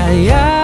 yeah, yeah.